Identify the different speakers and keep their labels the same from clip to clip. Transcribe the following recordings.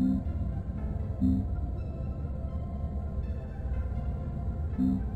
Speaker 1: Thank you.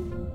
Speaker 1: Thank you.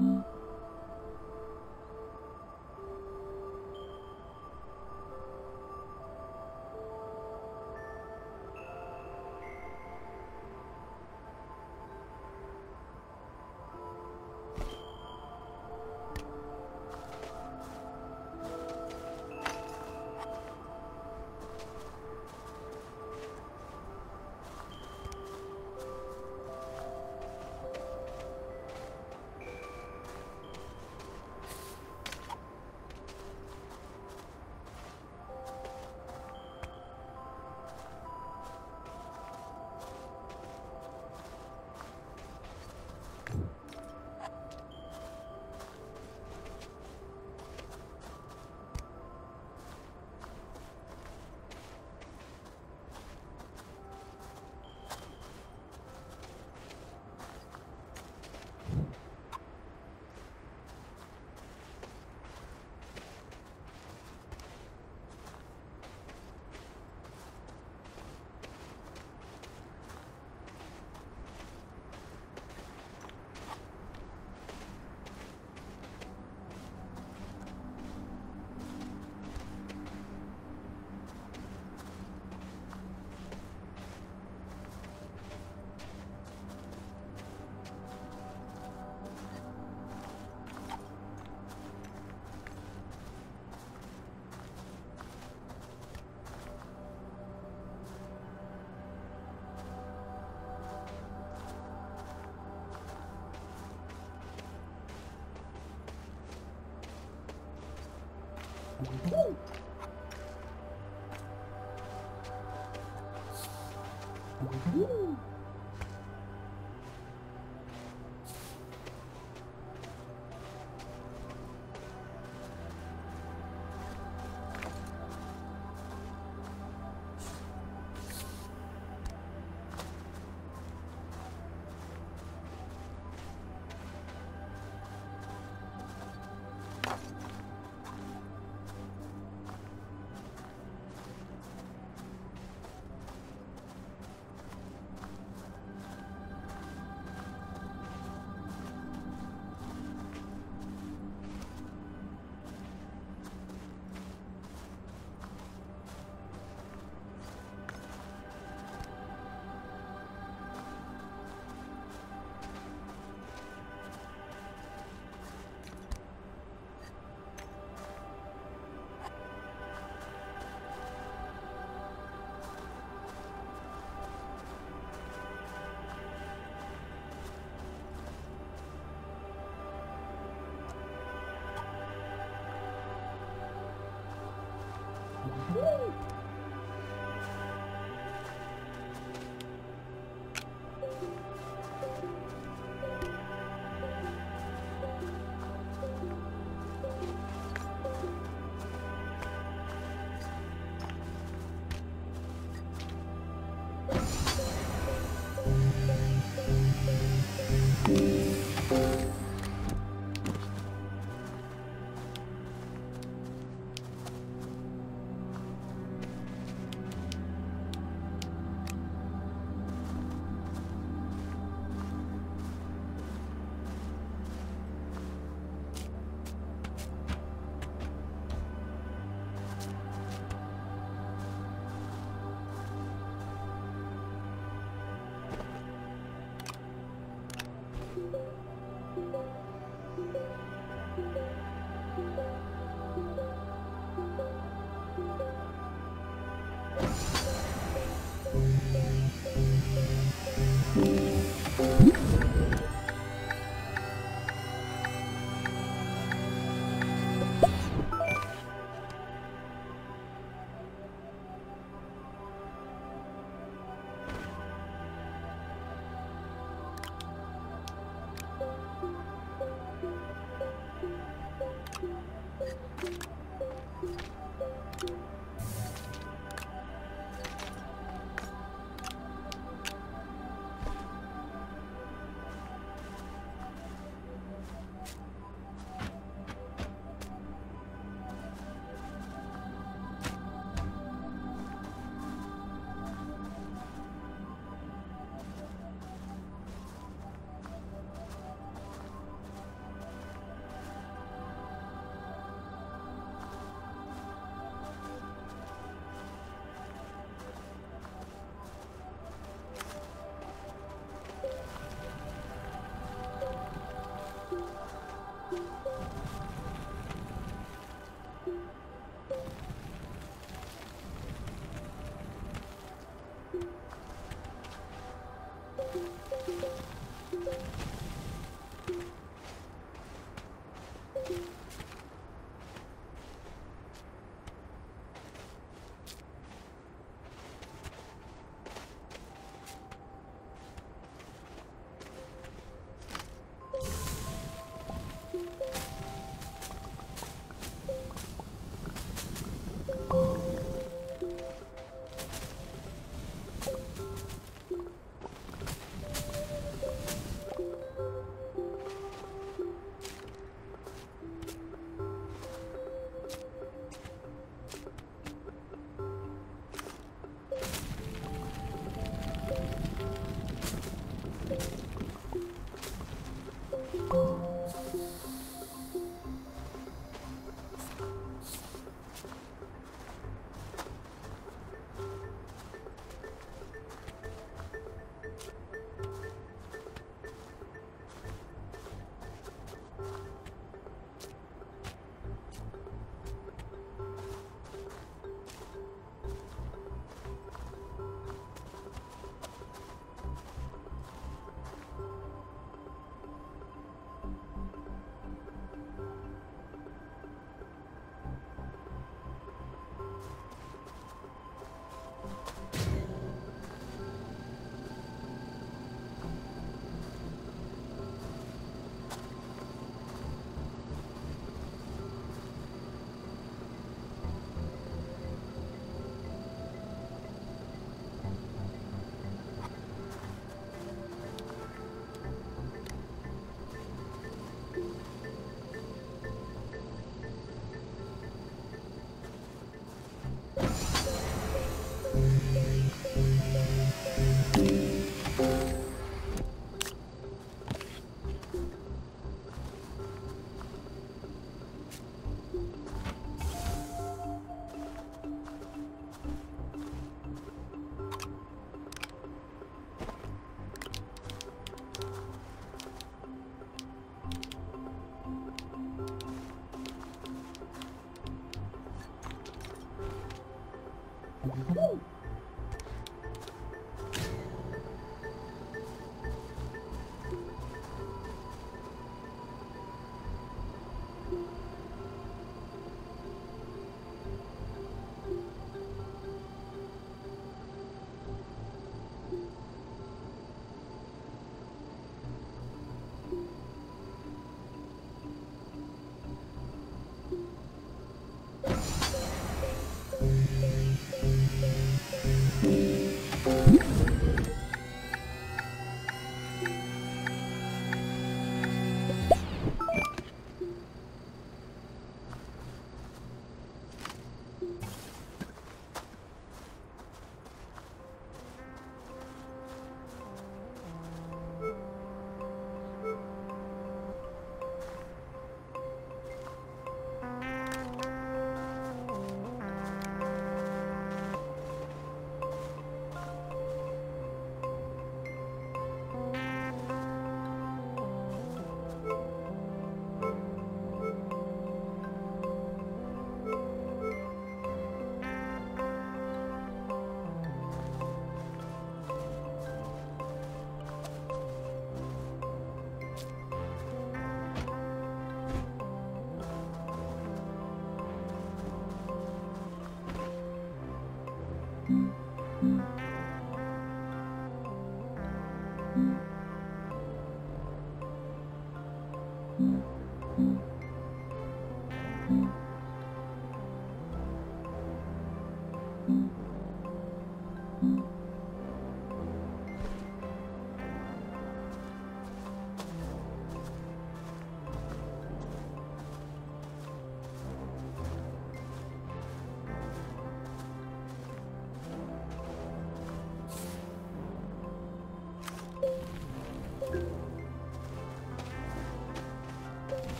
Speaker 1: 嗯。Woo.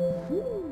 Speaker 1: Mm-hmm.